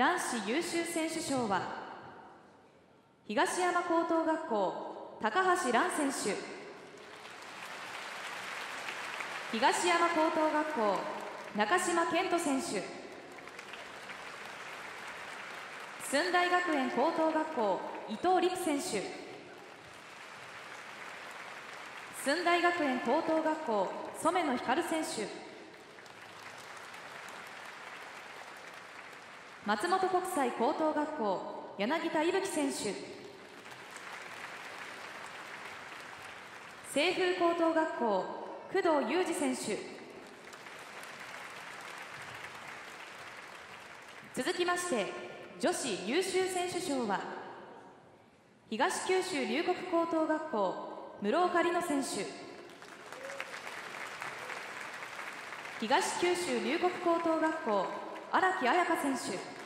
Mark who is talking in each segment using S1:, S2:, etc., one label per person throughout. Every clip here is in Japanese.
S1: 男子優秀選手賞は東山高等学校高橋蘭選手。東山高等学校中島健人選手。駿台学園高等学校伊藤陸選手。駿台学園高等学校染野光選手。松本国際高等学校柳田伊吹選手。清風高等学校工藤裕二選手。続きまして女子優秀選手賞は東九州龍谷高等学校室岡里乃選手。東九州龍谷高等学校荒木彩香選手。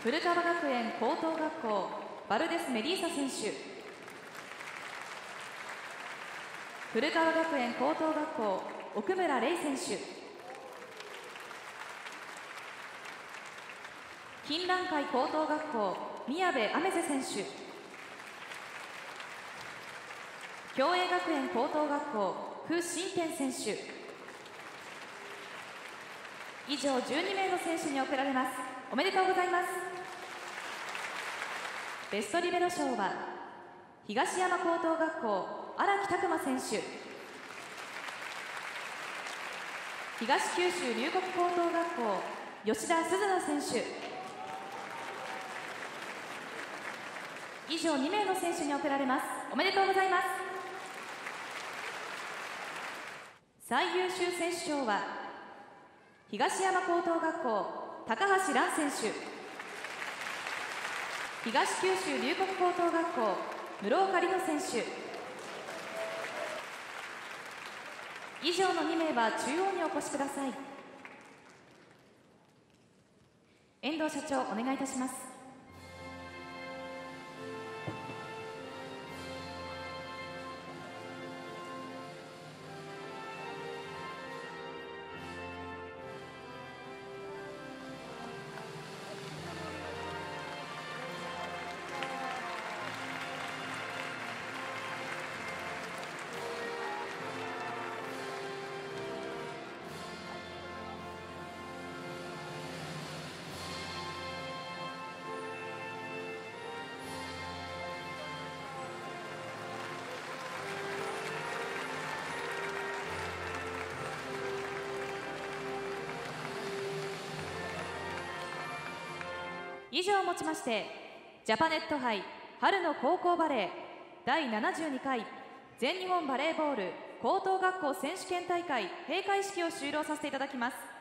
S1: 古川学園高等学校バルデス・メリーサ選手。古川学園高等学校奥村玲選手。金蘭会高等学校宮部アメゼ選手。共栄学園高等学校風新天選手。以上12名の選手に贈られます。おめでとうございます。ベストリベロ賞は東山高等学校荒木拓磨選手。東九州龍谷高等学校吉田鈴乃選手。以上2名の選手に贈られます。おめでとうございます。最優秀選手賞は東山高等学校高橋蘭選手。東九州龍谷高等学校室岡里乃選手。以上の2名は中央にお越しください。遠藤社長お願いいたします。以上をもちましてジャパネット杯春の高校バレー第72回全日本バレーボール高等学校選手権大会閉会式を終了させていただきます。